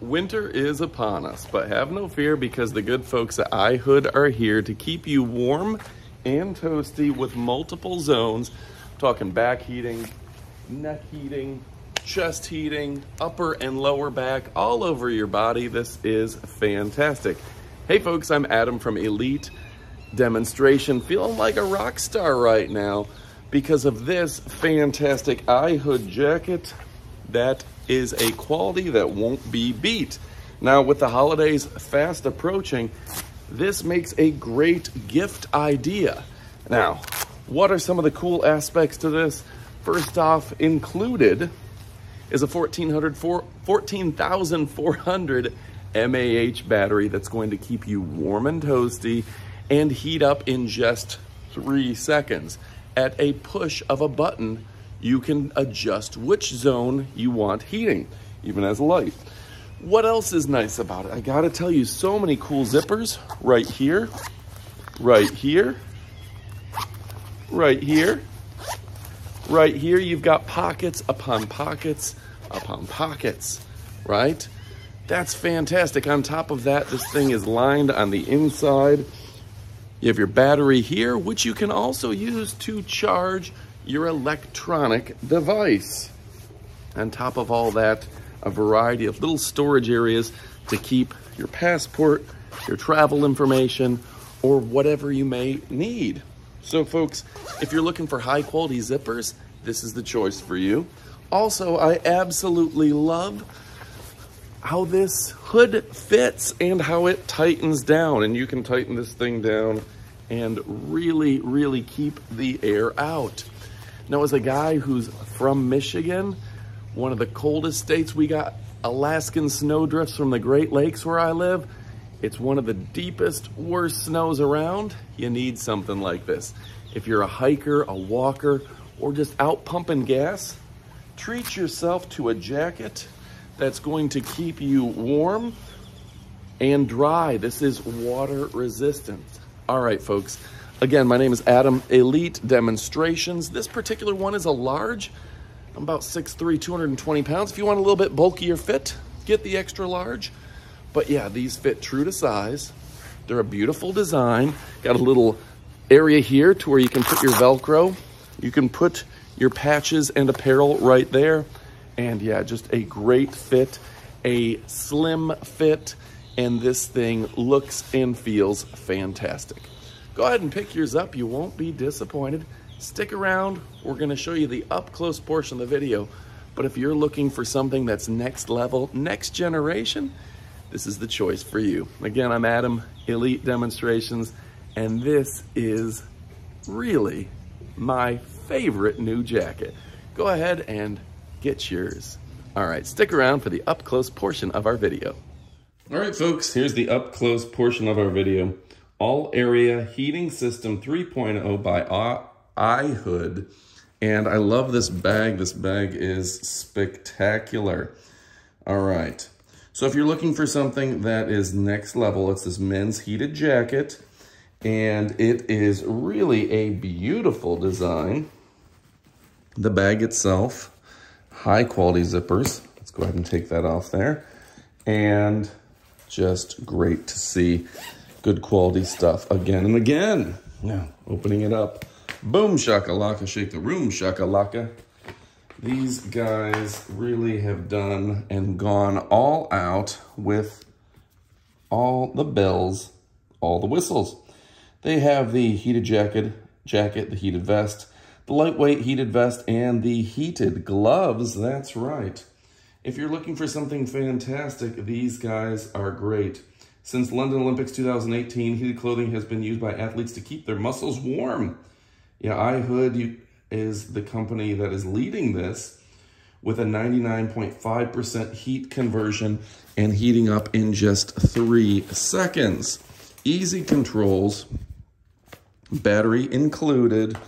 Winter is upon us, but have no fear because the good folks at iHood are here to keep you warm and toasty with multiple zones. I'm talking back heating, neck heating, chest heating, upper and lower back, all over your body. This is fantastic. Hey folks, I'm Adam from Elite Demonstration, feeling like a rock star right now because of this fantastic iHood jacket that is a quality that won't be beat. Now, with the holidays fast approaching, this makes a great gift idea. Now, what are some of the cool aspects to this? First off, included is a 14,400 mAh battery that's going to keep you warm and toasty and heat up in just three seconds. At a push of a button, you can adjust which zone you want heating, even as a light. What else is nice about it? I gotta tell you, so many cool zippers right here, right here, right here, right here. You've got pockets upon pockets upon pockets, right? That's fantastic. On top of that, this thing is lined on the inside. You have your battery here, which you can also use to charge your electronic device. On top of all that, a variety of little storage areas to keep your passport, your travel information, or whatever you may need. So folks, if you're looking for high quality zippers, this is the choice for you. Also, I absolutely love how this hood fits and how it tightens down. And you can tighten this thing down and really, really keep the air out. Now, as a guy who's from Michigan, one of the coldest states, we got Alaskan snowdrifts from the Great Lakes where I live. It's one of the deepest, worst snows around. You need something like this. If you're a hiker, a walker, or just out pumping gas, treat yourself to a jacket that's going to keep you warm and dry. This is water resistant. All right, folks. Again, my name is Adam, Elite Demonstrations. This particular one is a large. I'm about 6'3", 220 pounds. If you want a little bit bulkier fit, get the extra large. But yeah, these fit true to size. They're a beautiful design. Got a little area here to where you can put your Velcro. You can put your patches and apparel right there. And yeah, just a great fit, a slim fit, and this thing looks and feels fantastic. Go ahead and pick yours up. You won't be disappointed. Stick around. We're going to show you the up close portion of the video. But if you're looking for something that's next level, next generation, this is the choice for you. Again, I'm Adam, Elite Demonstrations, and this is really my favorite new jacket. Go ahead and get yours. All right, stick around for the up close portion of our video. All right, folks, here's the up close portion of our video. All Area Heating System 3.0 by iHood. And I love this bag. This bag is spectacular. All right. So if you're looking for something that is next level, it's this men's heated jacket. And it is really a beautiful design. The bag itself, high quality zippers. Let's go ahead and take that off there. And just great to see good quality stuff again and again. Now, opening it up. Boom shakalaka, shake the room shakalaka. These guys really have done and gone all out with all the bells, all the whistles. They have the heated jacket, jacket, the heated vest, the lightweight heated vest, and the heated gloves. That's right. If you're looking for something fantastic, these guys are great. Since London Olympics 2018, heated clothing has been used by athletes to keep their muscles warm. Yeah, iHood is the company that is leading this with a 99.5% heat conversion and heating up in just three seconds. Easy controls, battery included,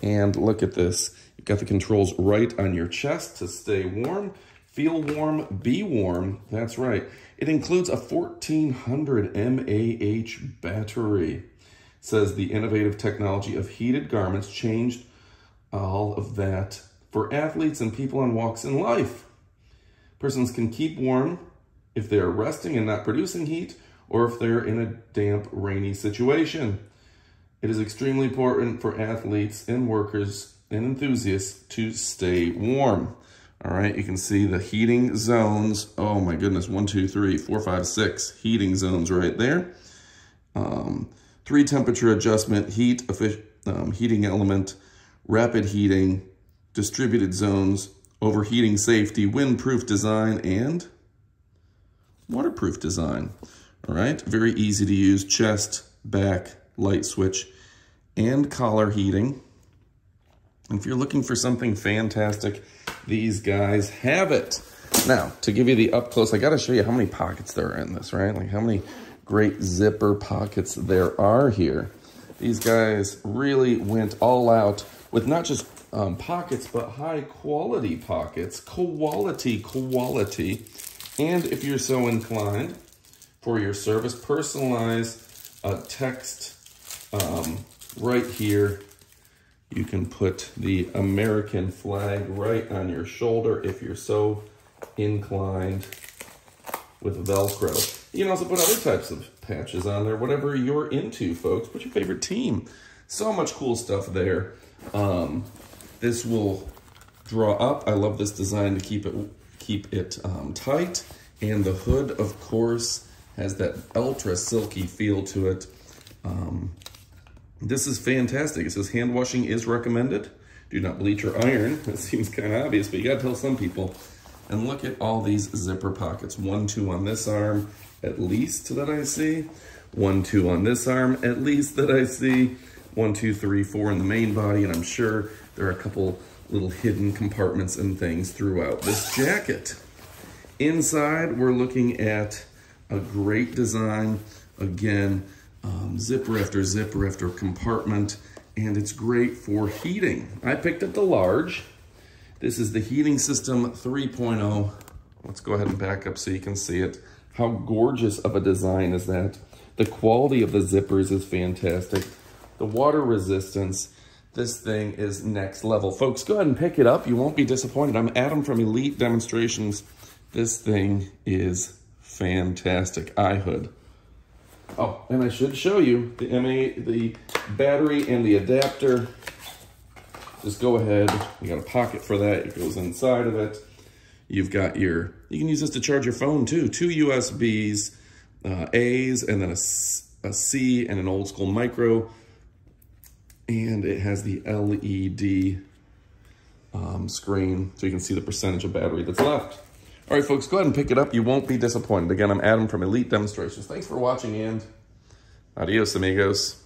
and look at this. You've got the controls right on your chest to stay warm. Feel warm, be warm. That's right. It includes a 1400 mAh battery. Says the innovative technology of heated garments changed all of that for athletes and people on walks in life. Persons can keep warm if they're resting and not producing heat, or if they're in a damp, rainy situation. It is extremely important for athletes and workers and enthusiasts to stay warm. All right, you can see the heating zones. Oh my goodness, one, two, three, four, five, six heating zones right there. Um, three temperature adjustment, heat, um, heating element, rapid heating, distributed zones, overheating safety, windproof design, and waterproof design. All right, very easy to use, chest, back, light switch, and collar heating. If you're looking for something fantastic, these guys have it. Now, to give you the up close, I got to show you how many pockets there are in this, right? Like how many great zipper pockets there are here. These guys really went all out with not just um, pockets, but high quality pockets, quality, quality. And if you're so inclined for your service, personalize a text um, right here you can put the American flag right on your shoulder if you're so inclined with Velcro. You can also put other types of patches on there, whatever you're into, folks. Put your favorite team. So much cool stuff there. Um, this will draw up. I love this design to keep it keep it um, tight. And the hood, of course, has that ultra silky feel to it. Um, this is fantastic. It says hand washing is recommended. Do not bleach or iron. That seems kind of obvious, but you gotta tell some people. And look at all these zipper pockets. One, two on this arm, at least that I see. One, two on this arm, at least that I see. One, two, three, four in the main body, and I'm sure there are a couple little hidden compartments and things throughout this jacket. Inside, we're looking at a great design. Again, um, zipper after zipper after compartment, and it's great for heating. I picked up the large. This is the heating system 3.0. Let's go ahead and back up so you can see it. How gorgeous of a design is that? The quality of the zippers is fantastic. The water resistance, this thing is next level. Folks, go ahead and pick it up. You won't be disappointed. I'm Adam from Elite Demonstrations. This thing is fantastic. iHood. Oh, and I should show you the MA, the battery and the adapter. Just go ahead, you got a pocket for that, it goes inside of it. You've got your, you can use this to charge your phone too. Two USBs, uh, A's, and then a, a C and an old school micro. And it has the LED um, screen so you can see the percentage of battery that's left. All right, folks, go ahead and pick it up. You won't be disappointed. Again, I'm Adam from Elite Demonstrations. Thanks for watching and adios, amigos.